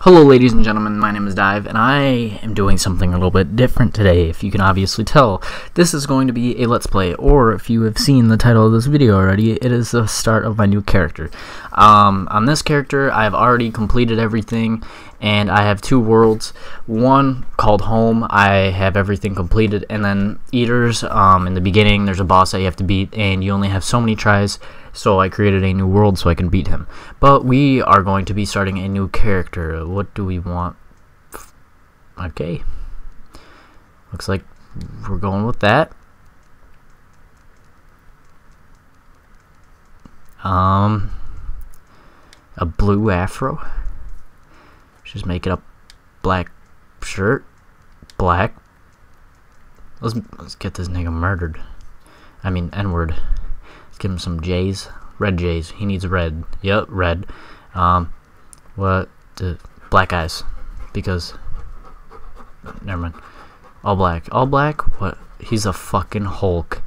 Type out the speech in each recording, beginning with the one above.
Hello ladies and gentlemen, my name is Diveh, and I am doing something a little bit different today, if you can obviously tell. This is going to be a Let's Play, or if you have seen the title of this video already, it is the start of my new character. Um, on this character, I have already completed everything, and I have two worlds. One called Home, I have everything completed, and then Eaters, um, in the beginning, there's a boss that you have to beat, and you only have so many tries, so I created a new world so I can beat him. But we are going to be starting a new character. What do we want? Okay. Looks like we're going with that. Um, a blue afro. Just make it a black shirt. Black. Let's let's get this nigga murdered. I mean N-word. Let's give him some J's. Red J's. He needs red. Yep, red. Um, what? The black eyes. Because. Never mind. All black. All black? What? He's a fucking Hulk.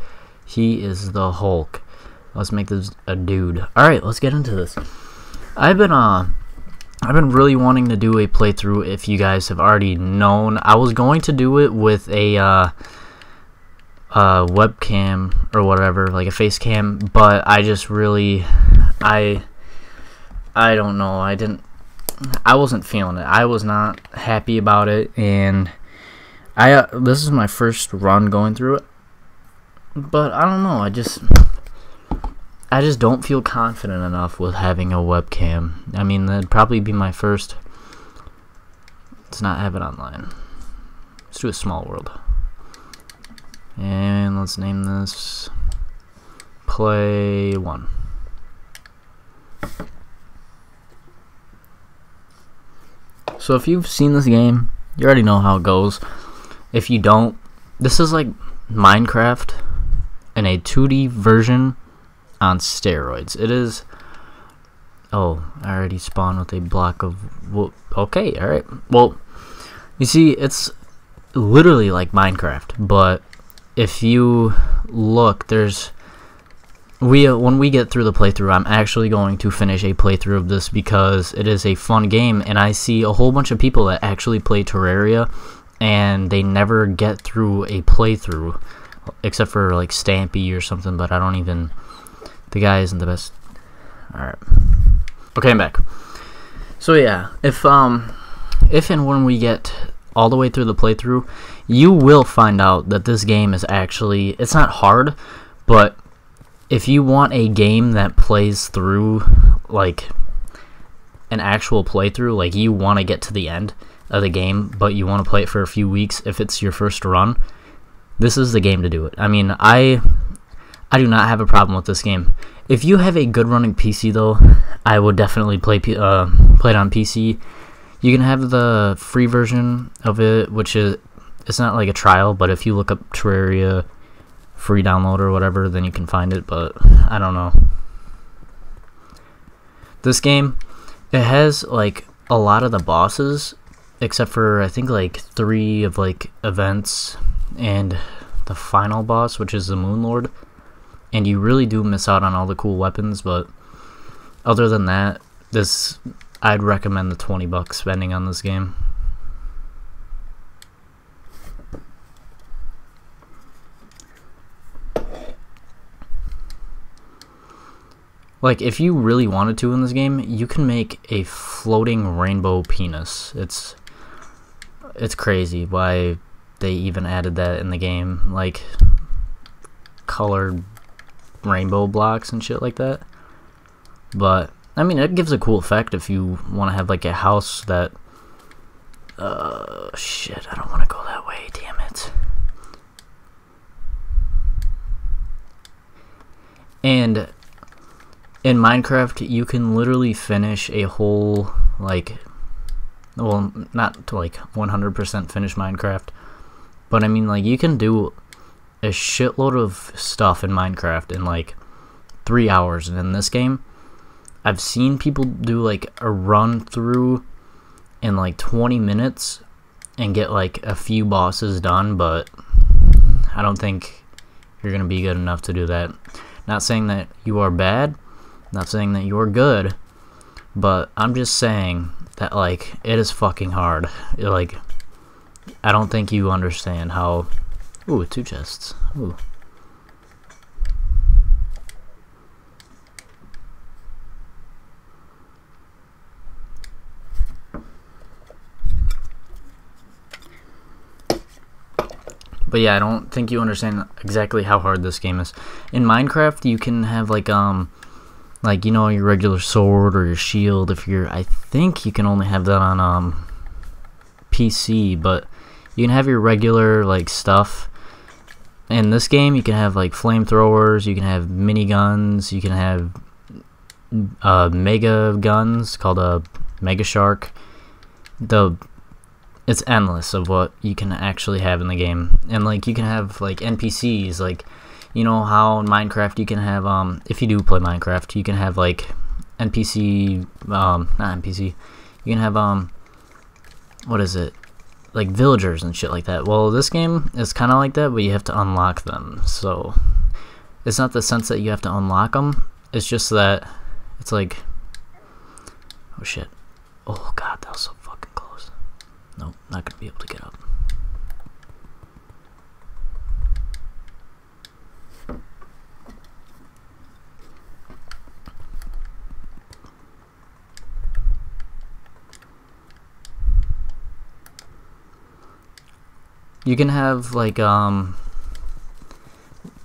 He is the Hulk. Let's make this a dude. Alright, let's get into this. I've been, uh. I've been really wanting to do a playthrough if you guys have already known. I was going to do it with a, uh uh, webcam or whatever, like a face cam, but I just really, I, I don't know, I didn't, I wasn't feeling it. I was not happy about it, and I, uh, this is my first run going through it, but I don't know, I just, I just don't feel confident enough with having a webcam. I mean, that'd probably be my first, let's not have it online. Let's do a small world. And let's name this play one. So if you've seen this game, you already know how it goes. If you don't, this is like Minecraft in a 2D version on steroids. It is. Oh, I already spawned with a block of. Well, okay, alright. Well, you see, it's literally like Minecraft, but if you look, there's we uh, when we get through the playthrough, I'm actually going to finish a playthrough of this because it is a fun game, and I see a whole bunch of people that actually play Terraria, and they never get through a playthrough, except for like Stampy or something. But I don't even. The guy isn't the best. All right. Okay, I'm back. So yeah, if um, if and when we get all the way through the playthrough, you will find out that this game is actually it's not hard, but if you want a game that plays through like an actual playthrough, like you want to get to the end of the game, but you want to play it for a few weeks if it's your first run, this is the game to do it. I mean, I I do not have a problem with this game. If you have a good running PC though, I would definitely play uh, play it on PC you can have the free version of it, which is it's not like a trial, but if you look up Terraria free download or whatever, then you can find it. But I don't know. This game, it has like a lot of the bosses, except for I think like three of like events and the final boss, which is the Moon Lord. And you really do miss out on all the cool weapons, but other than that, this I'd recommend the 20 bucks spending on this game. Like, if you really wanted to in this game, you can make a floating rainbow penis. It's it's crazy why they even added that in the game. Like, colored rainbow blocks and shit like that. But I mean, it gives a cool effect if you want to have like a house that. Uh, shit, I don't want to go that way, damn it. And in Minecraft, you can literally finish a whole, like, well, not to like 100% finish Minecraft, but I mean, like, you can do a shitload of stuff in Minecraft in like three hours, and in this game, I've seen people do like a run through in like 20 minutes and get like a few bosses done, but I don't think you're going to be good enough to do that. Not saying that you are bad, Not saying that you're good, but I'm just saying that like it is fucking hard. It, like I don't think you understand how. Ooh, two chests. Ooh. But yeah, I don't think you understand exactly how hard this game is. In Minecraft, you can have like um like you know your regular sword or your shield if you're I think you can only have that on um PC, but you can have your regular like stuff. In this game, you can have like flamethrowers, you can have miniguns, you can have uh, mega guns called a mega shark. The it's endless of what you can actually have in the game, and like you can have like NPCs, like you know how in Minecraft you can have um if you do play Minecraft, you can have like NPC um not NPC, you can have um what is it like villagers and shit like that. Well, this game is kind of like that, but you have to unlock them. So it's not the sense that you have to unlock them. It's just that it's like, oh shit, oh god, that was so not gonna be able to get up. you can have like um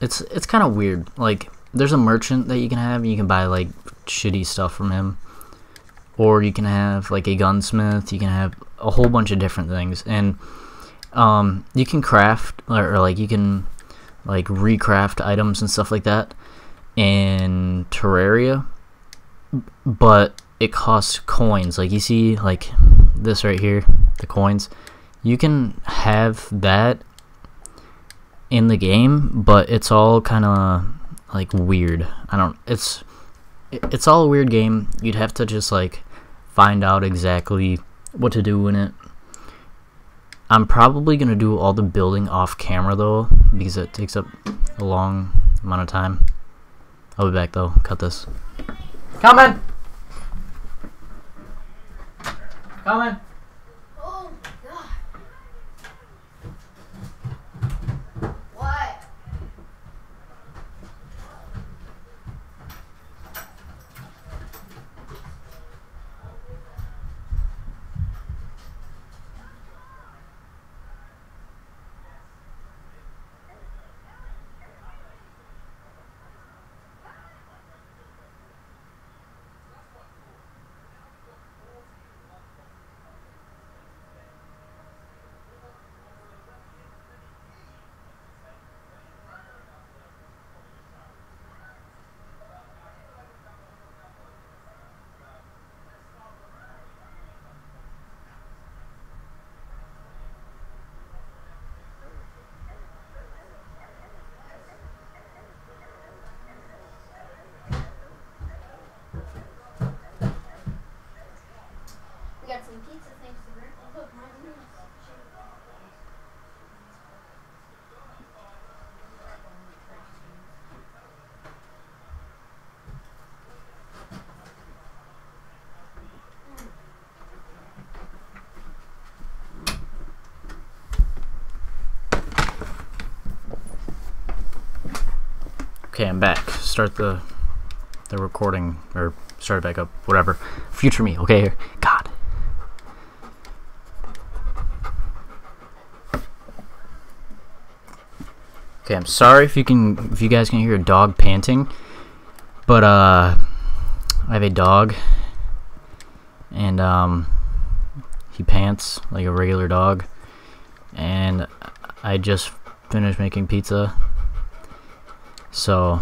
it's it's kind of weird like there's a merchant that you can have and you can buy like shitty stuff from him or you can have like a gunsmith you can have a whole bunch of different things and um you can craft or, or like you can like recraft items and stuff like that in terraria but it costs coins like you see like this right here the coins you can have that in the game, but it's all kind of like weird. I don't. It's it's all a weird game. You'd have to just like find out exactly what to do in it. I'm probably gonna do all the building off camera though, because it takes up a long amount of time. I'll be back though. Cut this. Coming. Coming. Okay, I'm back. Start the the recording or start it back up. Whatever. Future me. Okay. God. Okay, I'm sorry if you can if you guys can hear a dog panting, but uh, I have a dog, and um, he pants like a regular dog, and I just finished making pizza. So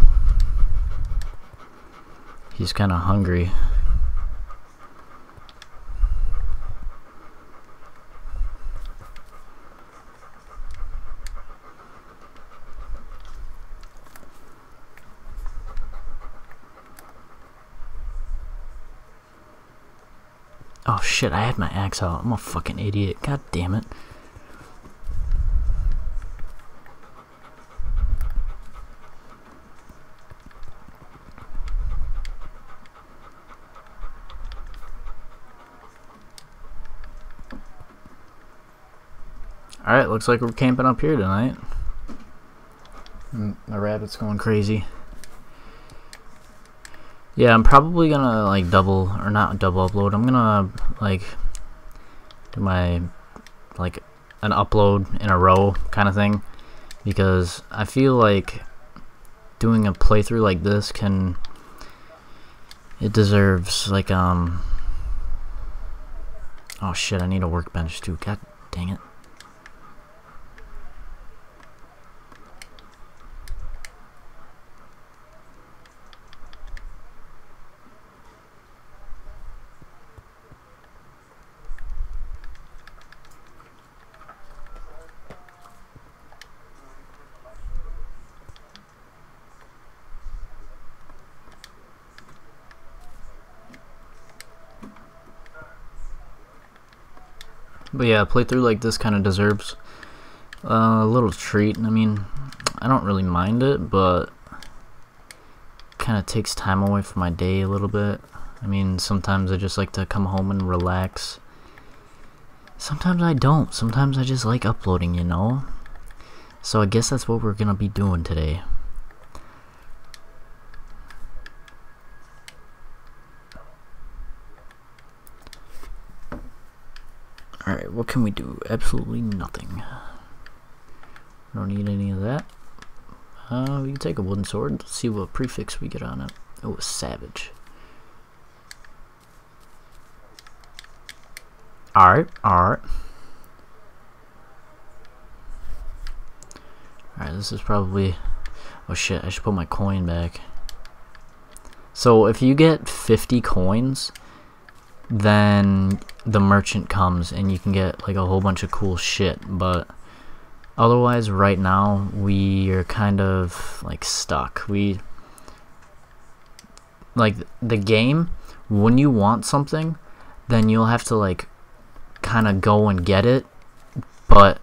he's kind of hungry. Oh shit, I had my axe out. I'm a fucking idiot. God damn it. Alright, looks like we're camping up here tonight. Mm, My rabbit's going crazy. Yeah, I'm probably gonna like double or not double upload. I'm gonna like do my like an upload in a row kind of thing because I feel like doing a playthrough like this can it deserves like um oh shit I need a workbench too god dang it But yeah, playthrough like this kind of deserves uh, a little treat. I mean, I don't really mind it, but kind of takes time away from my day a little bit. I mean, sometimes I just like to come home and relax. Sometimes I don't. Sometimes I just like uploading, you know? So I guess that's what we're gonna be doing today. Alright, what can we do? Absolutely nothing. Don't need any of that. Uh, we can take a wooden sword. Let's see what prefix we get on it. Oh, a savage. Alright, alright. Alright, this is probably... Oh shit, I should put my coin back. So, if you get 50 coins, then the merchant comes and you can get like a whole bunch of cool shit but otherwise right now we are kind of like stuck. We like the game when you want something then you'll have to like kind of go and get it but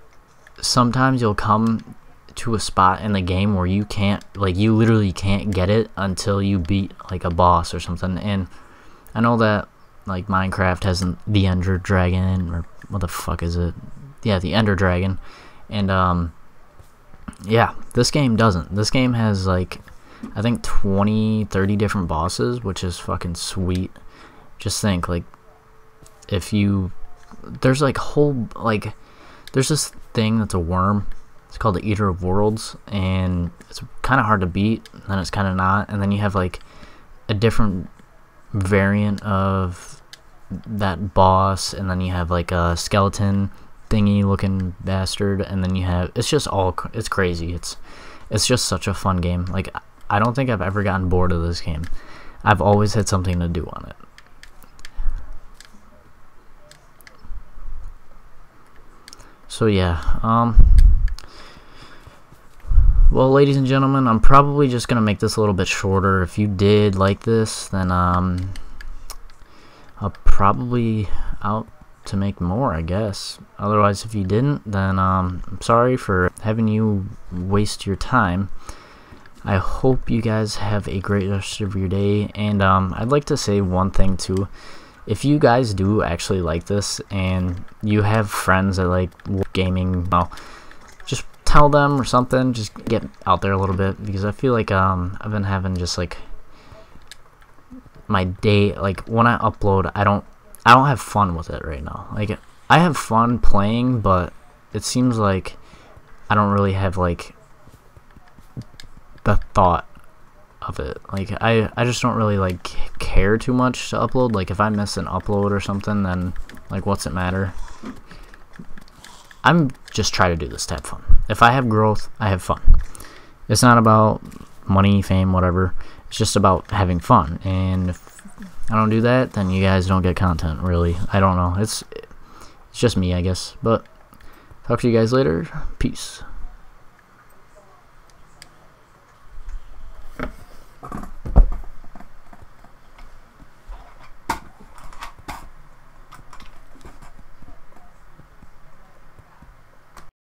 sometimes you'll come to a spot in the game where you can't like you literally can't get it until you beat like a boss or something and I know that like Minecraft has the Ender Dragon or what the fuck is it? Yeah, the Ender Dragon, and um, yeah, this game doesn't. This game has like I think 20, 30 different bosses, which is fucking sweet. Just think like if you there's like whole like there's this thing that's a worm. It's called the Eater of Worlds, and it's kind of hard to beat. And then it's kind of not, and then you have like a different variant of that boss, and then you have like a skeleton thingy looking bastard, and then you have it's just all it's crazy. It's it's just such a fun game. Like I don't think I've ever gotten bored of this game. I've always had something to do on it. So yeah, um well ladies and gentlemen, I'm probably just going to make this a little bit shorter. If you did like this, then um I'll probably out to make more, I guess. Otherwise, if you didn't, then um, I'm sorry for having you waste your time. I hope you guys have a great rest of your day. And um, I'd like to say one thing too. If you guys do actually like this and you have friends that like gaming, well, tell them or something. Just get out there a little bit because I feel like um, I've been having just like my day like when I upload I don't I don't have fun with it right now. Like I have fun playing but it seems like I don't really have like the thought of it. Like I I just don't really like care too much to upload. Like if I miss an upload or something then like what's it matter? I'm just trying to do this to have fun if I have growth, I have fun. It's not about money, fame, whatever. It's just about having fun. And if I don't do that, then you guys don't get content, really. I don't know. It's it's just me, I guess. But talk to you guys later. Peace.